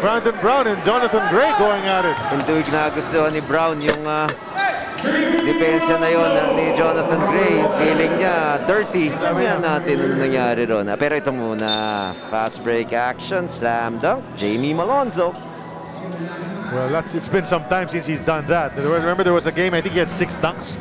Brandon Brown and Jonathan Gray going at it. Hindi ginagustuhan ni Brown yung uh, depensa na yon uh, ah, ni Jonathan Gray. Feeling niya dirty. Tingnan natin ano nangyari ron. Ah. Pero ito muna, fast break action, slam dunk, Jamie Malonzo. Well, that's it's been some time since he's done that. Remember, there was a game. I think he had six dunks.